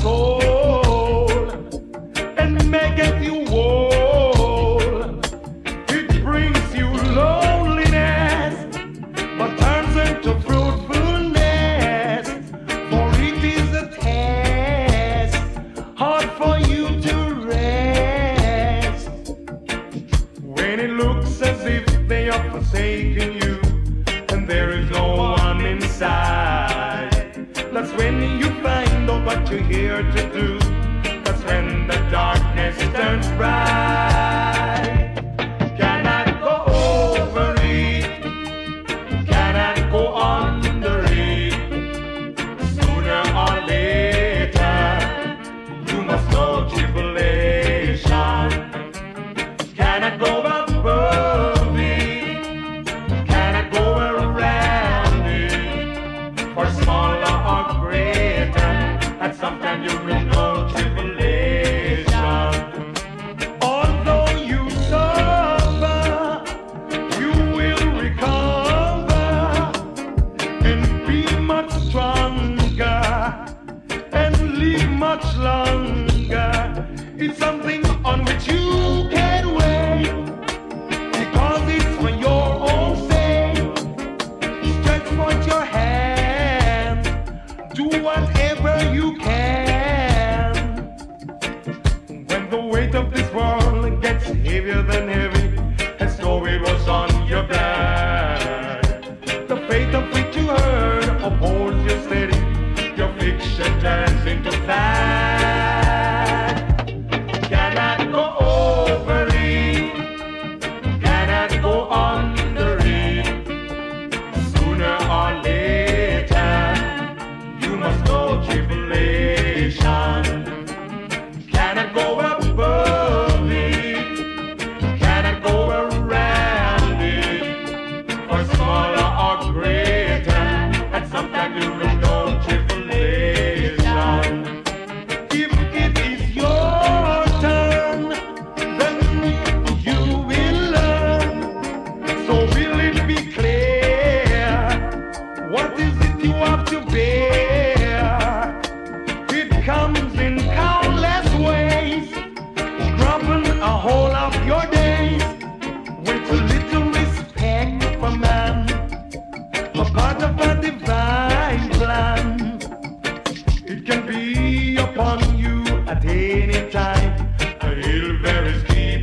soul. right.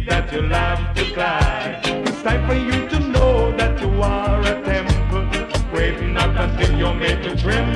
that you laugh to cry. It's time for you to know that you are a temple. Waiting up until you're made to tremble.